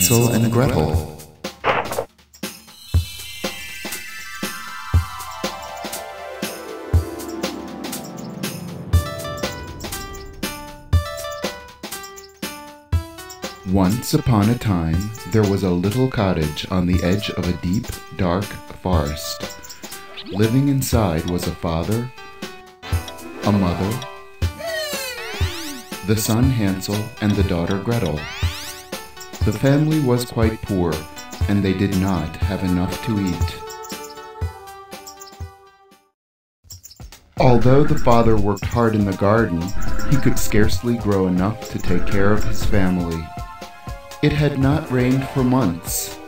Hansel and Gretel. Once upon a time, there was a little cottage on the edge of a deep, dark forest. Living inside was a father, a mother, the son Hansel, and the daughter Gretel. The family was quite poor, and they did not have enough to eat. Although the father worked hard in the garden, he could scarcely grow enough to take care of his family. It had not rained for months.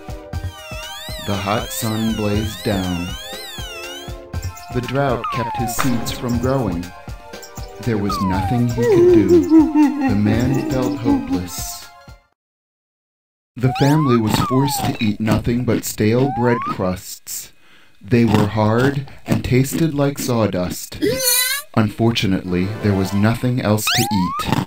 The hot sun blazed down. The drought kept his seeds from growing. There was nothing he could do. The man felt hopeless. The family was forced to eat nothing but stale bread crusts. They were hard and tasted like sawdust. Unfortunately, there was nothing else to eat.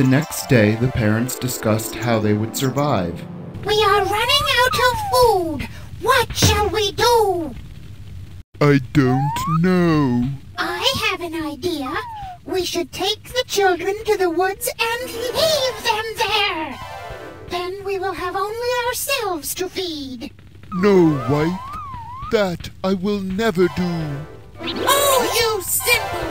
The next day, the parents discussed how they would survive. We are running out of food. What shall we do? I don't know. I have an idea. We should take the children to the woods and leave them there. Then we will have only ourselves to feed. No, wife. That I will never do. Oh, you simpleton!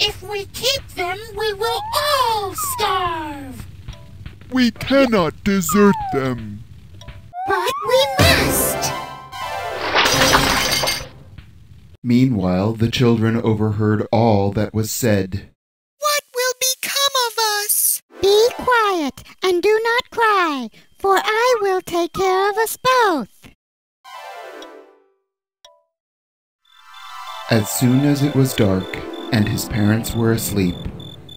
If we keep them, we will all starve. We cannot desert them. But we must. Meanwhile, the children overheard all that was said. What will become of us? Be quiet and do not cry, for I will take care of us both. As soon as it was dark and his parents were asleep,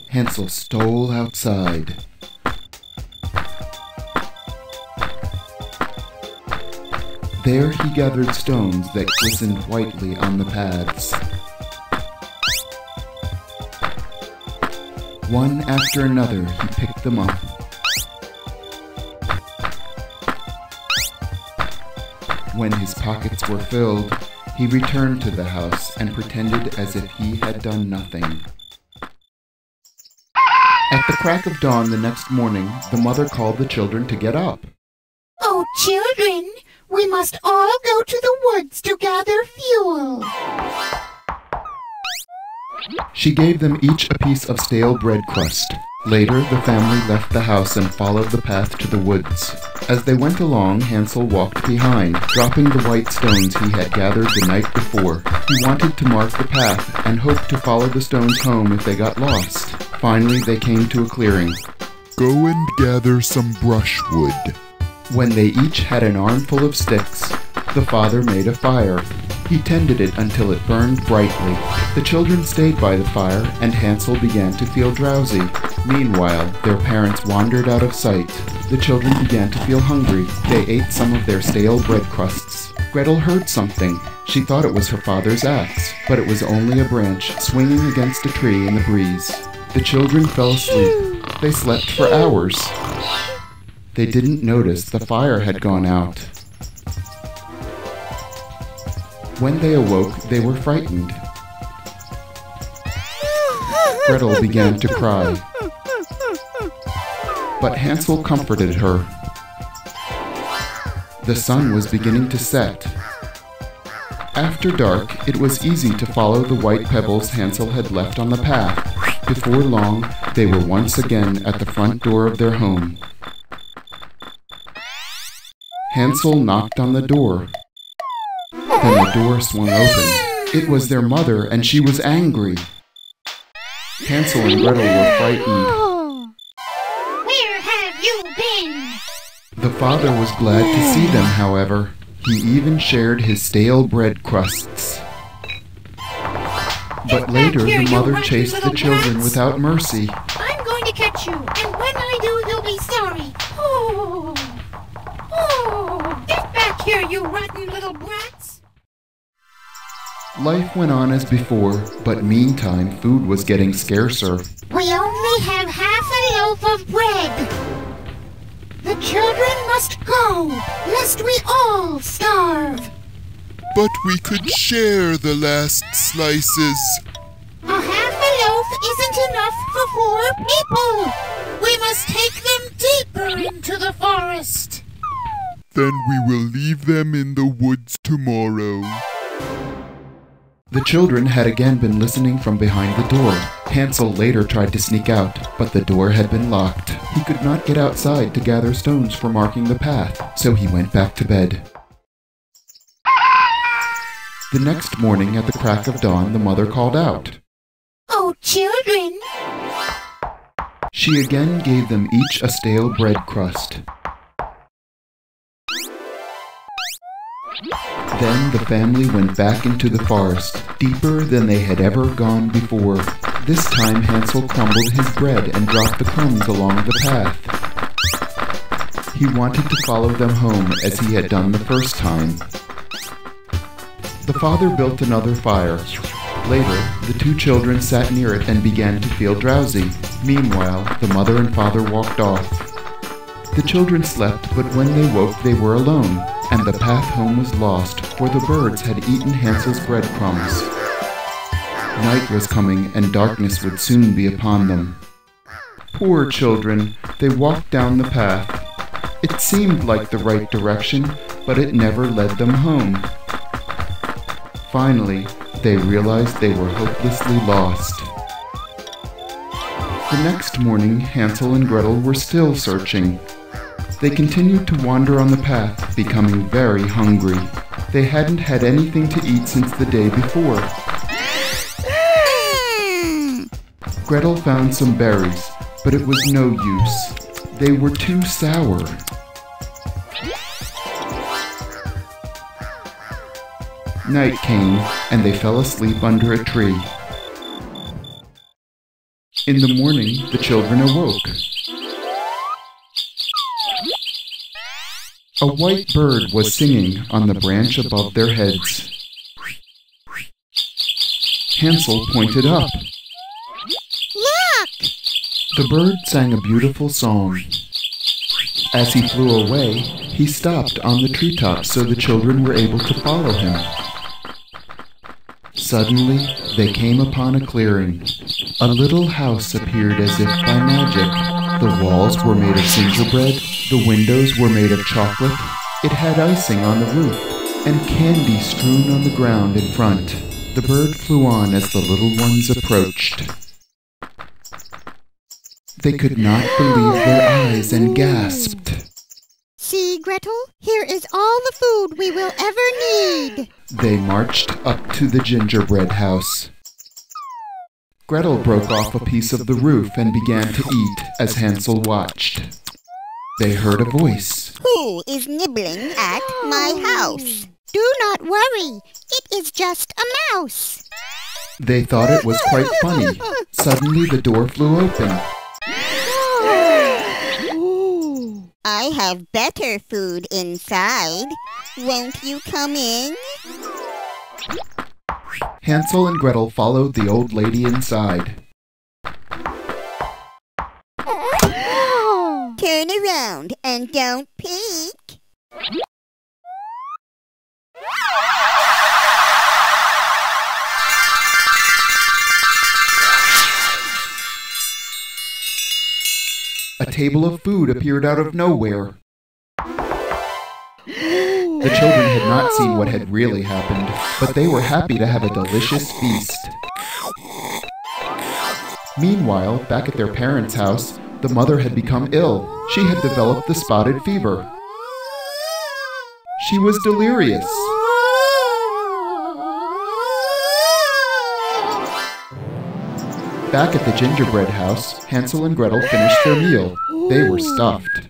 Hansel stole outside. There he gathered stones that glistened whitely on the paths. One after another, he picked them up. When his pockets were filled, he returned to the house and pretended as if he had done nothing. At the crack of dawn the next morning, the mother called the children to get up. Oh, children, we must all go to the woods to gather fuel. She gave them each a piece of stale bread crust. Later, the family left the house and followed the path to the woods. As they went along, Hansel walked behind, dropping the white stones he had gathered the night before. He wanted to mark the path and hoped to follow the stones home if they got lost. Finally, they came to a clearing. Go and gather some brushwood. When they each had an armful of sticks, the father made a fire. He tended it until it burned brightly. The children stayed by the fire, and Hansel began to feel drowsy. Meanwhile, their parents wandered out of sight. The children began to feel hungry. They ate some of their stale bread crusts. Gretel heard something. She thought it was her father's axe, but it was only a branch swinging against a tree in the breeze. The children fell asleep. They slept for hours. They didn't notice the fire had gone out. When they awoke, they were frightened. Gretel began to cry. But Hansel comforted her. The sun was beginning to set. After dark, it was easy to follow the white pebbles Hansel had left on the path. Before long, they were once again at the front door of their home. Hansel knocked on the door. Then the door swung open. It was their mother, and she was angry. Hansel and Gretel were frightened. Where have you been? The father was glad to see them, however. He even shared his stale bread crusts. But later, the mother chased the children without mercy. I'm going to catch you, and when I do, you'll be sorry. Oh, oh, get back here, you rotten little brats. Life went on as before, but meantime, food was getting scarcer. We only have half a loaf of bread. The children must go, lest we all starve. But we could share the last slices. A half a loaf isn't enough for four people. We must take them deeper into the forest. Then we will leave them in the woods tomorrow. The children had again been listening from behind the door. Hansel later tried to sneak out, but the door had been locked. He could not get outside to gather stones for marking the path, so he went back to bed. The next morning, at the crack of dawn, the mother called out. Oh, children, She again gave them each a stale bread crust. Then the family went back into the forest, deeper than they had ever gone before. This time Hansel crumbled his bread and dropped the crumbs along the path. He wanted to follow them home as he had done the first time. The father built another fire. Later, the two children sat near it and began to feel drowsy. Meanwhile, the mother and father walked off. The children slept, but when they woke, they were alone, and the path home was lost, for the birds had eaten Hansel's breadcrumbs. Night was coming, and darkness would soon be upon them. Poor children, they walked down the path. It seemed like the right direction, but it never led them home. Finally, they realized they were hopelessly lost. The next morning, Hansel and Gretel were still searching. They continued to wander on the path, becoming very hungry. They hadn't had anything to eat since the day before. Gretel found some berries, but it was no use. They were too sour. Night came, and they fell asleep under a tree. In the morning, the children awoke. A white bird was singing on the branch above their heads. Hansel pointed up. Look! The bird sang a beautiful song. As he flew away, he stopped on the treetop so the children were able to follow him. Suddenly, they came upon a clearing. A little house appeared as if by magic. The walls were made of gingerbread, the windows were made of chocolate, it had icing on the roof, and candy strewn on the ground in front. The bird flew on as the little ones approached. They could not believe their eyes and gasped. See, Gretel, here is all the food we will ever need. They marched up to the gingerbread house. Gretel broke off a piece of the roof and began to eat as Hansel watched. They heard a voice. Who is nibbling at my house? Do not worry, it is just a mouse. They thought it was quite funny. Suddenly the door flew open. I have better food inside. Won't you come in? Hansel and Gretel followed the old lady inside. Turn around and don't peek. A table of food appeared out of nowhere. The children had not seen what had really happened, but they were happy to have a delicious feast. Meanwhile, back at their parents' house, the mother had become ill. She had developed the spotted fever. She was delirious. Back at the gingerbread house, Hansel and Gretel finished their meal. They were stuffed.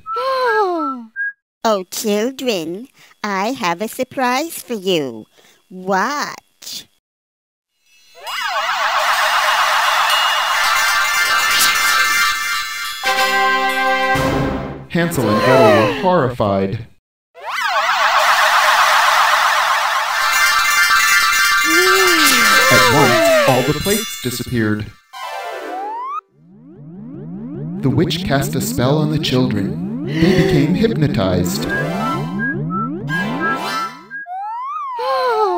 Oh, children, I have a surprise for you. Watch. Hansel and Gretel were horrified. At once, all the plates disappeared. The witch cast a spell on the children. They became hypnotized.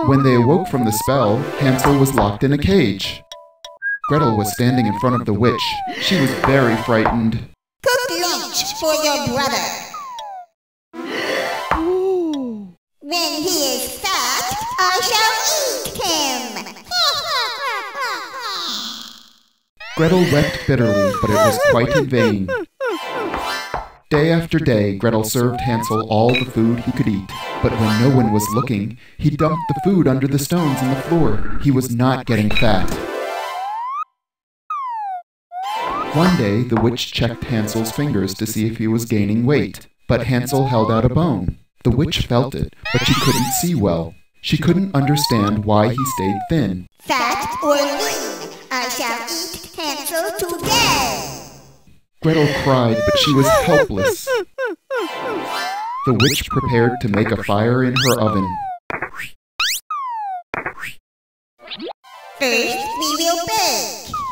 When they awoke from the spell, Hansel was locked in a cage. Gretel was standing in front of the witch. She was very frightened. Cook lunch for your brother. When he is fat, I shall eat him. Gretel wept bitterly, but it was quite in vain. Day after day, Gretel served Hansel all the food he could eat. But when no one was looking, he dumped the food under the stones in the floor. He was not getting fat. One day, the witch checked Hansel's fingers to see if he was gaining weight. But Hansel held out a bone. The witch felt it, but she couldn't see well. She couldn't understand why he stayed thin. Fat or lean, I shall eat Hansel today. Gretel cried, but she was helpless. The witch prepared to make a fire in her oven. First, we will bake.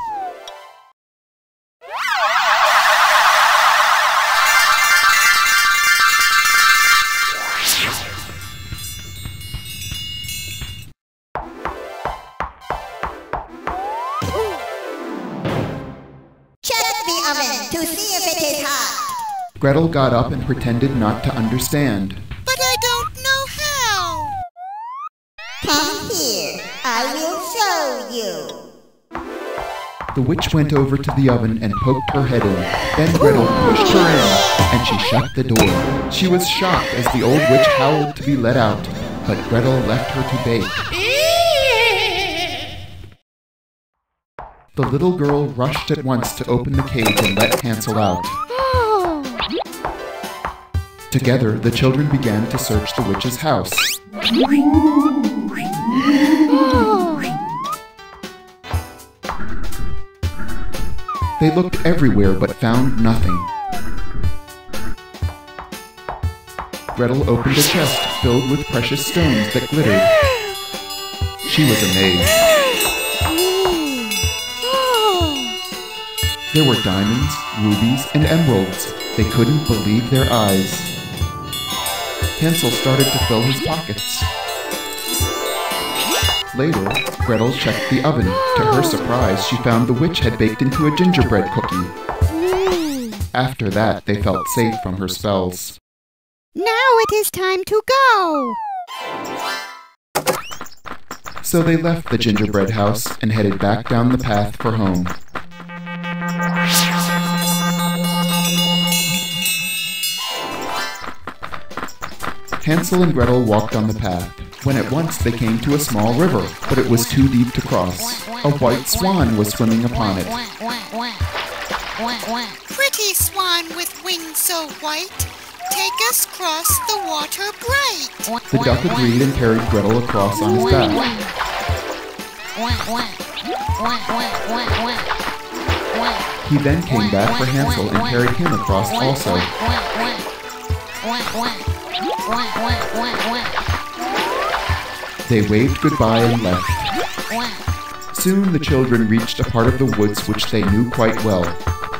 Gretel got up and pretended not to understand. The witch went over to the oven and poked her head in. Then Gretel pushed her in, and she shut the door. She was shocked as the old witch howled to be let out, but Gretel left her to bake. The little girl rushed at once to open the cage and let Hansel out. Together, the children began to search the witch's house. They looked everywhere but found nothing. Gretel opened a chest filled with precious stones that glittered. She was amazed. There were diamonds, rubies, and emeralds. They couldn't believe their eyes. Hansel started to fill his pockets. Later, Gretel checked the oven. To her surprise, she found the witch had baked into a gingerbread cookie. After that, they felt safe from her spells. Now it is time to go. So they left the gingerbread house and headed back down the path for home. Hansel and Gretel walked on the path, when at once they came to a small river, but it was too deep to cross. A white swan was swimming upon it. Pretty swan with wings so white, take us cross the water bright. The duck agreed and carried Gretel across on his back. He then came back for Hansel and carried him across also. They waved goodbye and left. Soon the children reached a part of the woods which they knew quite well.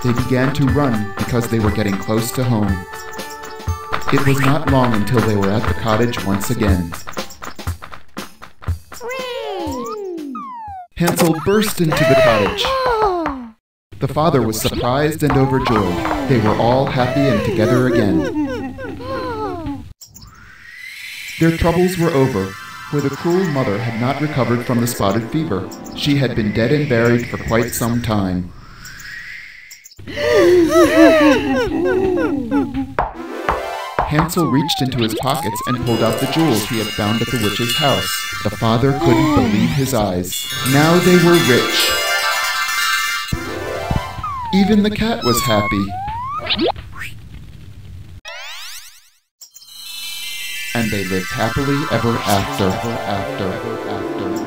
They began to run because they were getting close to home. It was not long until they were at the cottage once again. Hansel burst into the cottage. The father was surprised and overjoyed. They were all happy and together again. Their troubles were over, for the cruel mother had not recovered from the spotted fever. She had been dead and buried for quite some time. Hansel reached into his pockets and pulled out the jewels he had found at the witch's house. The father couldn't believe his eyes. Now they were rich. Even the cat was happy. They lived happily ever after, Ever after, Ever after.